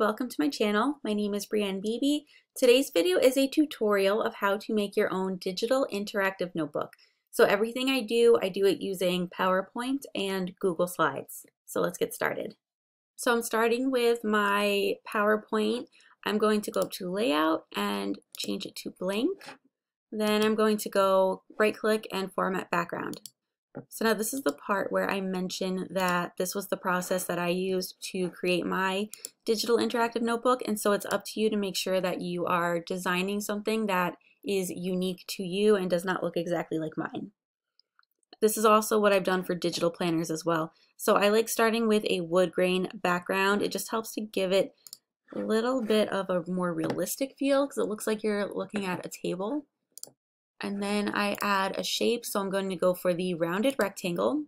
welcome to my channel. My name is Brienne Beebe. Today's video is a tutorial of how to make your own digital interactive notebook. So everything I do, I do it using PowerPoint and Google Slides. So let's get started. So I'm starting with my PowerPoint. I'm going to go up to Layout and change it to Blank. Then I'm going to go right click and Format Background. So now this is the part where I mention that this was the process that I used to create my digital interactive notebook. And so it's up to you to make sure that you are designing something that is unique to you and does not look exactly like mine. This is also what I've done for digital planners as well. So I like starting with a wood grain background. It just helps to give it a little bit of a more realistic feel because it looks like you're looking at a table. And then I add a shape, so I'm going to go for the rounded rectangle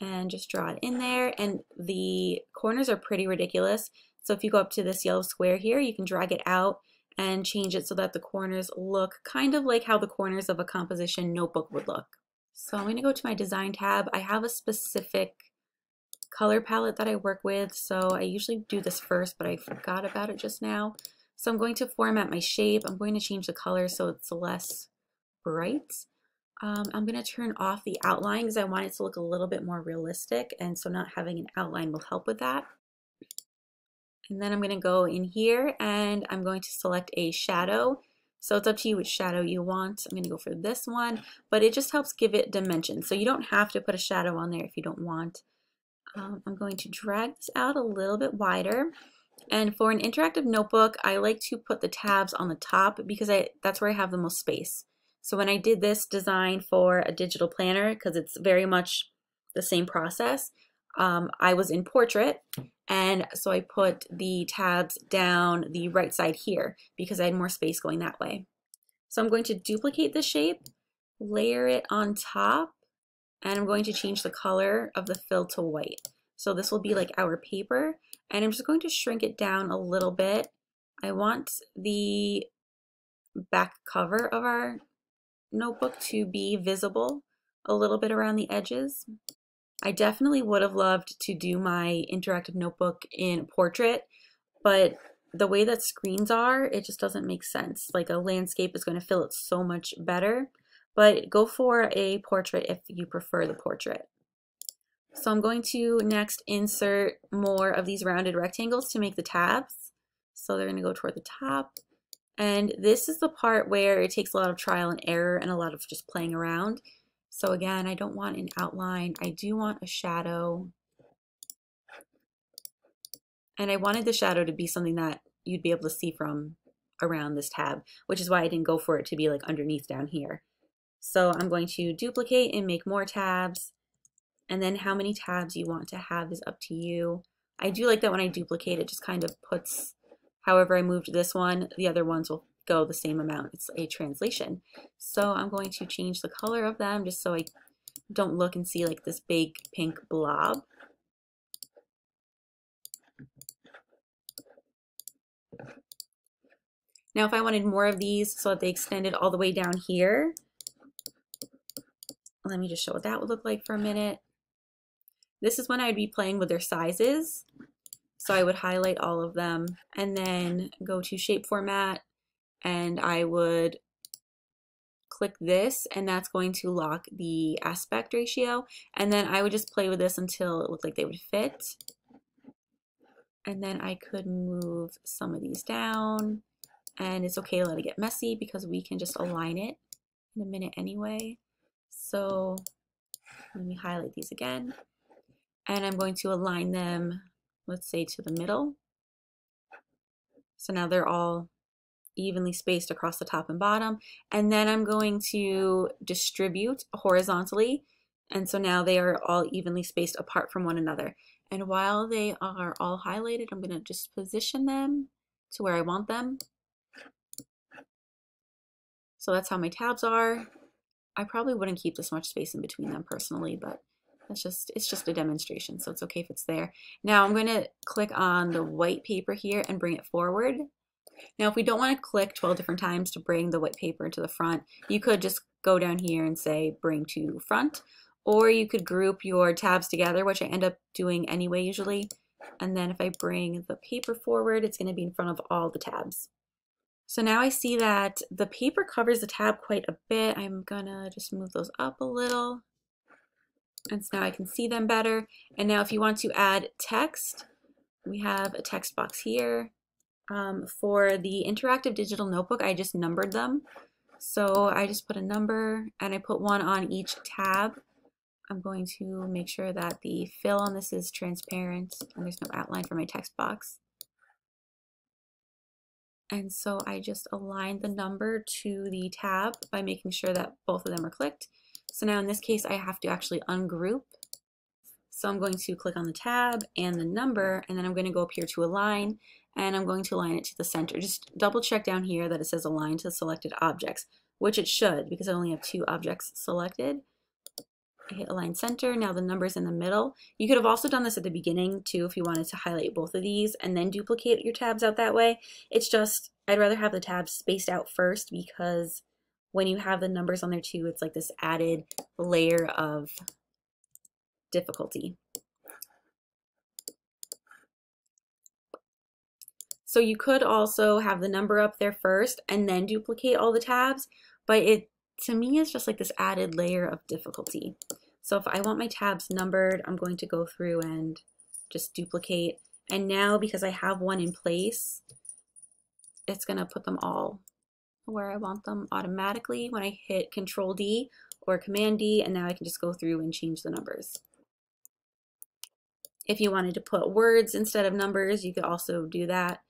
and just draw it in there. And the corners are pretty ridiculous. So if you go up to this yellow square here, you can drag it out and change it so that the corners look kind of like how the corners of a composition notebook would look. So I'm going to go to my design tab. I have a specific color palette that I work with, so I usually do this first, but I forgot about it just now. So I'm going to format my shape. I'm going to change the color so it's less bright. Um, I'm going to turn off the outline because I want it to look a little bit more realistic and so not having an outline will help with that. And then I'm going to go in here and I'm going to select a shadow. So it's up to you which shadow you want. I'm going to go for this one, but it just helps give it dimension. So you don't have to put a shadow on there if you don't want. Um, I'm going to drag this out a little bit wider. And for an interactive notebook, I like to put the tabs on the top because I, that's where I have the most space. So when I did this design for a digital planner, because it's very much the same process, um, I was in portrait and so I put the tabs down the right side here because I had more space going that way. So I'm going to duplicate the shape, layer it on top, and I'm going to change the color of the fill to white. So this will be like our paper, and I'm just going to shrink it down a little bit. I want the back cover of our notebook to be visible a little bit around the edges. I definitely would have loved to do my interactive notebook in portrait, but the way that screens are, it just doesn't make sense. Like a landscape is going to fill it so much better, but go for a portrait if you prefer the portrait. So I'm going to next insert more of these rounded rectangles to make the tabs. So they're going to go toward the top. And this is the part where it takes a lot of trial and error and a lot of just playing around. So again, I don't want an outline. I do want a shadow. And I wanted the shadow to be something that you'd be able to see from around this tab, which is why I didn't go for it to be like underneath down here. So I'm going to duplicate and make more tabs. And then how many tabs you want to have is up to you. I do like that when I duplicate, it just kind of puts However, I moved this one, the other ones will go the same amount. It's a translation. So I'm going to change the color of them just so I don't look and see like this big pink blob. Now if I wanted more of these so that they extended all the way down here, let me just show what that would look like for a minute. This is when I'd be playing with their sizes. So I would highlight all of them and then go to shape format and I would click this and that's going to lock the aspect ratio. And then I would just play with this until it looked like they would fit. And then I could move some of these down. And it's okay to let it get messy because we can just align it in a minute anyway. So let me highlight these again. And I'm going to align them let's say to the middle. So now they're all evenly spaced across the top and bottom. And then I'm going to distribute horizontally. And so now they are all evenly spaced apart from one another. And while they are all highlighted, I'm going to just position them to where I want them. So that's how my tabs are. I probably wouldn't keep this much space in between them personally, but it's just, it's just a demonstration, so it's okay if it's there. Now I'm going to click on the white paper here and bring it forward. Now if we don't want to click 12 different times to bring the white paper to the front, you could just go down here and say bring to front, or you could group your tabs together, which I end up doing anyway usually. And then if I bring the paper forward, it's going to be in front of all the tabs. So now I see that the paper covers the tab quite a bit. I'm gonna just move those up a little. And so now I can see them better. And now if you want to add text, we have a text box here. Um, for the interactive digital notebook, I just numbered them. So I just put a number and I put one on each tab. I'm going to make sure that the fill on this is transparent and there's no outline for my text box. And so I just aligned the number to the tab by making sure that both of them are clicked. So now in this case, I have to actually ungroup. So I'm going to click on the tab and the number, and then I'm going to go up here to align, and I'm going to align it to the center. Just double check down here that it says align to selected objects, which it should because I only have two objects selected. I hit align center. Now the number's in the middle. You could have also done this at the beginning too if you wanted to highlight both of these and then duplicate your tabs out that way. It's just, I'd rather have the tabs spaced out first because when you have the numbers on there too, it's like this added layer of difficulty. So you could also have the number up there first and then duplicate all the tabs, but it to me is just like this added layer of difficulty. So if I want my tabs numbered, I'm going to go through and just duplicate. And now because I have one in place, it's gonna put them all where I want them automatically when I hit Control D or Command D, and now I can just go through and change the numbers. If you wanted to put words instead of numbers, you could also do that.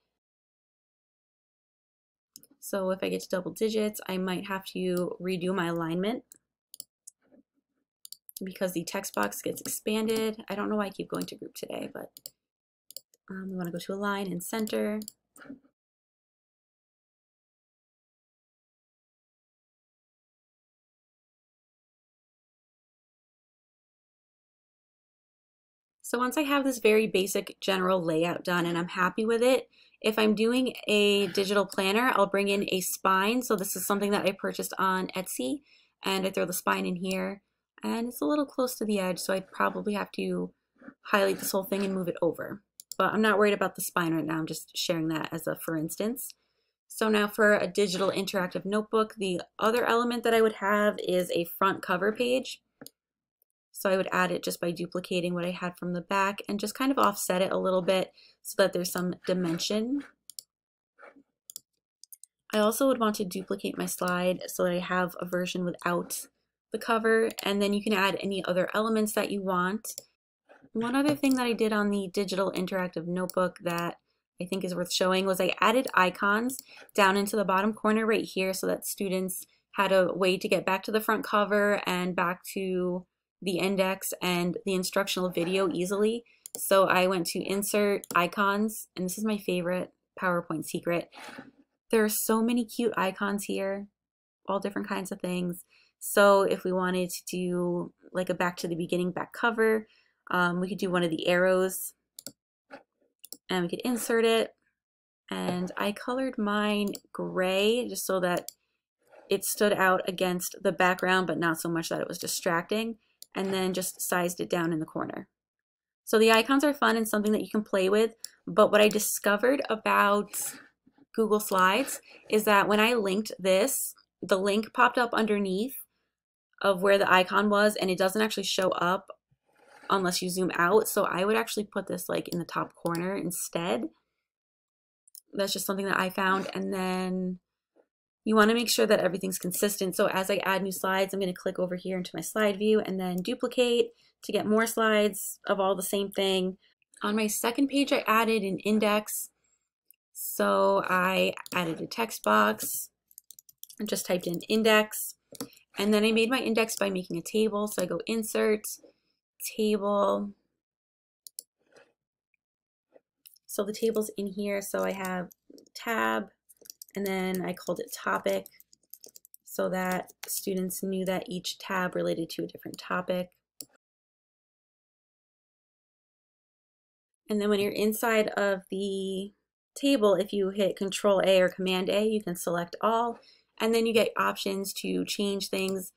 So if I get to double digits, I might have to redo my alignment because the text box gets expanded. I don't know why I keep going to group today, but um, we want to go to align and center. So once I have this very basic general layout done and I'm happy with it, if I'm doing a digital planner, I'll bring in a spine. So this is something that I purchased on Etsy and I throw the spine in here and it's a little close to the edge. So I'd probably have to highlight this whole thing and move it over. But I'm not worried about the spine right now. I'm just sharing that as a for instance. So now for a digital interactive notebook, the other element that I would have is a front cover page. So I would add it just by duplicating what I had from the back and just kind of offset it a little bit so that there's some dimension. I also would want to duplicate my slide so that I have a version without the cover and then you can add any other elements that you want. One other thing that I did on the digital interactive notebook that I think is worth showing was I added icons down into the bottom corner right here so that students had a way to get back to the front cover and back to the index and the instructional video easily. So I went to insert icons, and this is my favorite PowerPoint secret. There are so many cute icons here, all different kinds of things. So if we wanted to do like a back to the beginning back cover, um, we could do one of the arrows and we could insert it. And I colored mine gray just so that it stood out against the background, but not so much that it was distracting and then just sized it down in the corner. So the icons are fun and something that you can play with, but what I discovered about Google Slides is that when I linked this, the link popped up underneath of where the icon was and it doesn't actually show up unless you zoom out. So I would actually put this like in the top corner instead. That's just something that I found. And then you want to make sure that everything's consistent. So as I add new slides, I'm going to click over here into my slide view and then duplicate to get more slides of all the same thing. On my second page, I added an index. So I added a text box and just typed in index. And then I made my index by making a table. So I go insert, table. So the table's in here. So I have tab, and then I called it topic so that students knew that each tab related to a different topic. And then when you're inside of the table, if you hit Control A or Command A, you can select all, and then you get options to change things.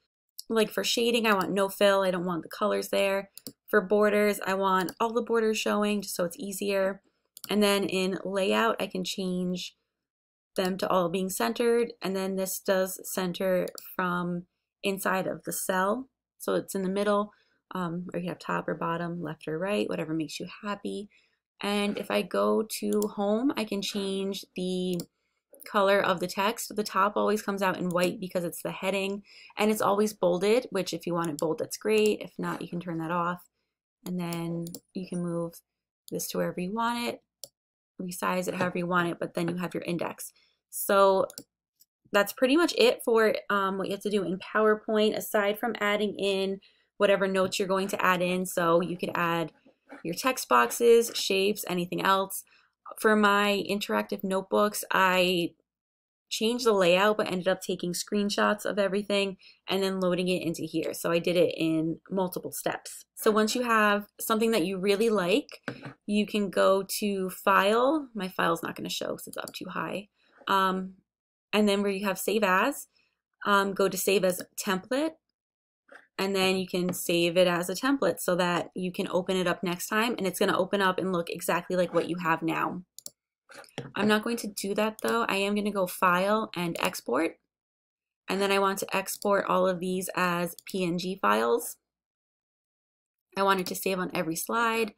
Like for shading, I want no fill, I don't want the colors there. For borders, I want all the borders showing just so it's easier. And then in layout, I can change them to all being centered. And then this does center from inside of the cell. So it's in the middle, um, or you have top or bottom, left or right, whatever makes you happy. And if I go to home, I can change the color of the text. The top always comes out in white because it's the heading and it's always bolded, which if you want it bold, that's great. If not, you can turn that off and then you can move this to wherever you want it, resize it however you want it, but then you have your index. So that's pretty much it for um, what you have to do in PowerPoint, aside from adding in whatever notes you're going to add in. So you could add your text boxes, shapes, anything else. For my interactive notebooks, I changed the layout but ended up taking screenshots of everything and then loading it into here. So I did it in multiple steps. So once you have something that you really like, you can go to File. My file's not going to show because it's up too high. Um, and then where you have Save As, um, go to Save as Template and then you can save it as a template so that you can open it up next time and it's going to open up and look exactly like what you have now. I'm not going to do that though. I am going to go File and Export. And then I want to export all of these as PNG files. I want it to save on every slide.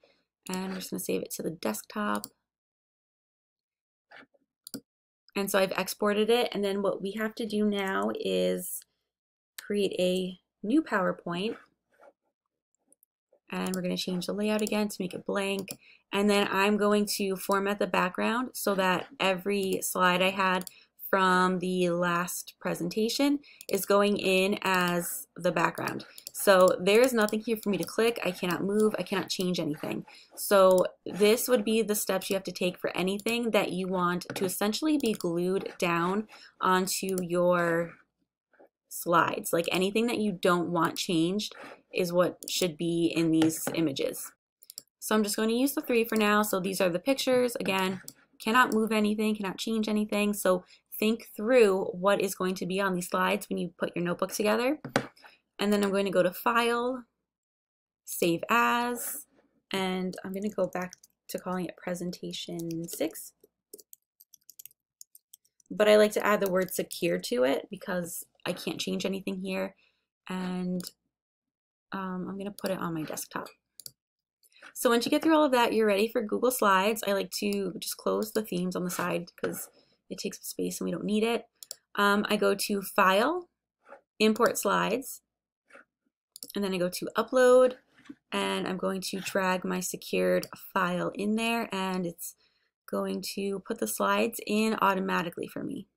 And I'm just going to save it to the desktop. And so I've exported it. And then what we have to do now is create a new PowerPoint. And we're going to change the layout again to make it blank. And then I'm going to format the background so that every slide I had from the last presentation is going in as the background. So there is nothing here for me to click. I cannot move. I cannot change anything. So this would be the steps you have to take for anything that you want to essentially be glued down onto your slides. Like anything that you don't want changed is what should be in these images. So I'm just going to use the three for now. So these are the pictures. Again, cannot move anything, cannot change anything. So think through what is going to be on these slides when you put your notebook together. And then I'm going to go to File, Save As, and I'm going to go back to calling it Presentation 6. But I like to add the word secure to it because I can't change anything here. And um, I'm going to put it on my desktop. So once you get through all of that, you're ready for Google Slides. I like to just close the themes on the side because it takes space and we don't need it. Um, I go to File, Import Slides, and then I go to Upload, and I'm going to drag my secured file in there, and it's going to put the slides in automatically for me.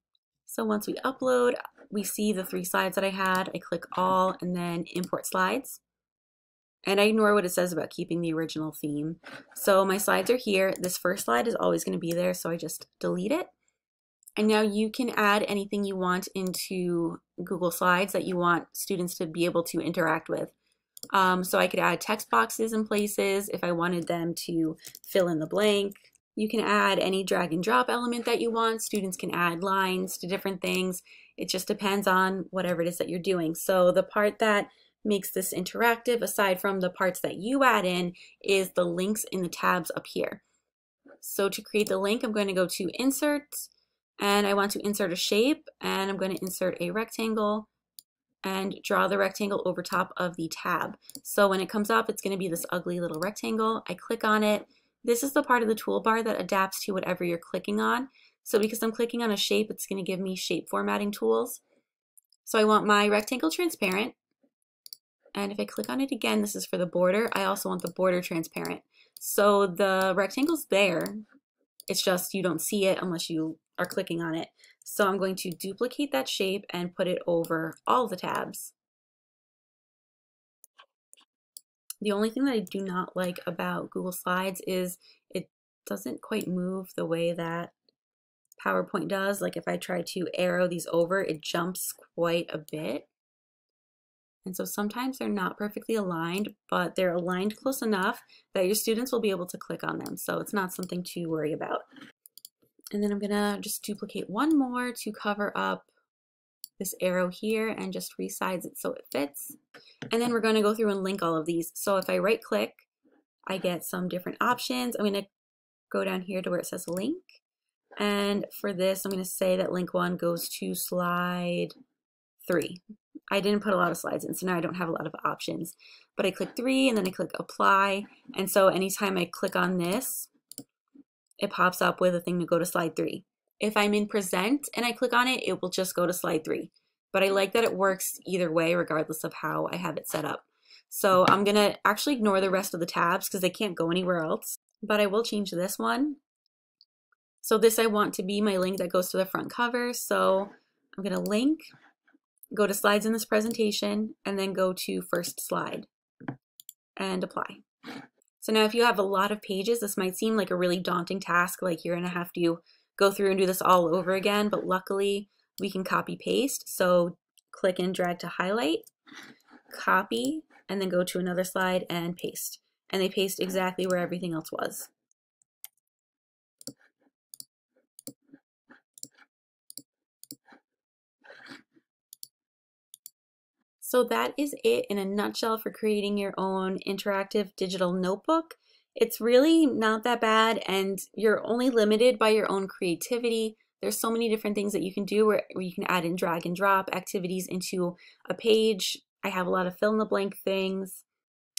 So once we upload, we see the three slides that I had. I click all and then import slides. And I ignore what it says about keeping the original theme. So my slides are here. This first slide is always going to be there, so I just delete it. And now you can add anything you want into Google Slides that you want students to be able to interact with. Um, so I could add text boxes in places if I wanted them to fill in the blank. You can add any drag and drop element that you want. Students can add lines to different things. It just depends on whatever it is that you're doing. So the part that makes this interactive, aside from the parts that you add in, is the links in the tabs up here. So to create the link, I'm going to go to Insert, and I want to insert a shape, and I'm going to insert a rectangle, and draw the rectangle over top of the tab. So when it comes up, it's going to be this ugly little rectangle. I click on it, this is the part of the toolbar that adapts to whatever you're clicking on. So because I'm clicking on a shape, it's going to give me shape formatting tools. So I want my rectangle transparent. And if I click on it again, this is for the border. I also want the border transparent. So the rectangle's there. It's just you don't see it unless you are clicking on it. So I'm going to duplicate that shape and put it over all the tabs. The only thing that I do not like about Google Slides is it doesn't quite move the way that PowerPoint does. Like if I try to arrow these over, it jumps quite a bit. And so sometimes they're not perfectly aligned, but they're aligned close enough that your students will be able to click on them. So it's not something to worry about. And then I'm gonna just duplicate one more to cover up this arrow here and just resize it so it fits. And then we're going to go through and link all of these. So if I right click, I get some different options. I'm to go down here to where it says link. And for this, I'm going to say that link one goes to slide three. I didn't put a lot of slides in, so now I don't have a lot of options. But I click three and then I click apply. And so anytime I click on this, it pops up with a thing to go to slide three. If I'm in present and I click on it, it will just go to slide three. But I like that it works either way, regardless of how I have it set up. So I'm gonna actually ignore the rest of the tabs because they can't go anywhere else. But I will change this one. So this I want to be my link that goes to the front cover. So I'm gonna link, go to slides in this presentation, and then go to first slide and apply. So now if you have a lot of pages, this might seem like a really daunting task, like you're gonna have to go through and do this all over again, but luckily we can copy paste. So click and drag to highlight, copy, and then go to another slide and paste. And they paste exactly where everything else was. So that is it in a nutshell for creating your own interactive digital notebook. It's really not that bad and you're only limited by your own creativity. There's so many different things that you can do where, where you can add in drag and drop activities into a page. I have a lot of fill in the blank things.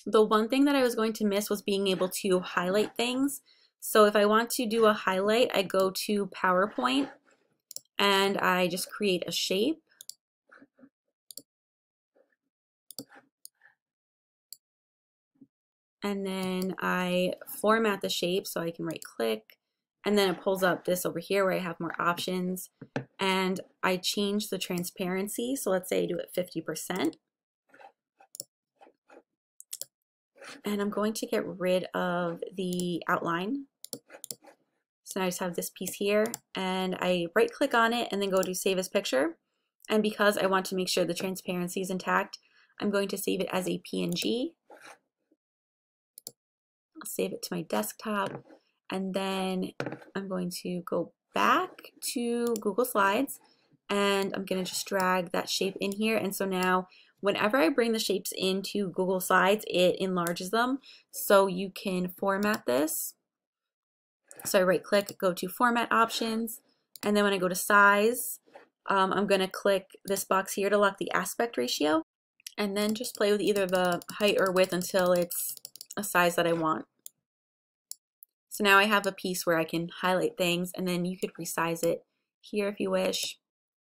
The one thing that I was going to miss was being able to highlight things. So if I want to do a highlight, I go to PowerPoint and I just create a shape and then I format the shape so I can right click and then it pulls up this over here where I have more options and I change the transparency. So let's say I do it 50% and I'm going to get rid of the outline. So now I just have this piece here and I right click on it and then go to save as picture. And because I want to make sure the transparency is intact I'm going to save it as a PNG I'll save it to my desktop and then I'm going to go back to Google Slides and I'm going to just drag that shape in here. And so now whenever I bring the shapes into Google Slides it enlarges them. So you can format this. So I right click go to format options and then when I go to size um, I'm going to click this box here to lock the aspect ratio and then just play with either the height or width until it's a size that I want. So now I have a piece where I can highlight things and then you could resize it here if you wish.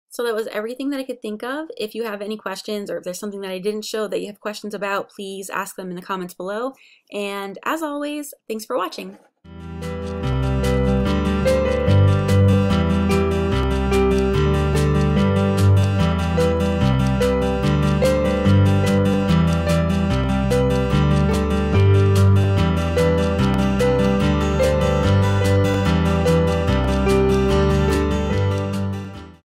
So that was everything that I could think of. If you have any questions or if there's something that I didn't show that you have questions about, please ask them in the comments below. And as always, thanks for watching.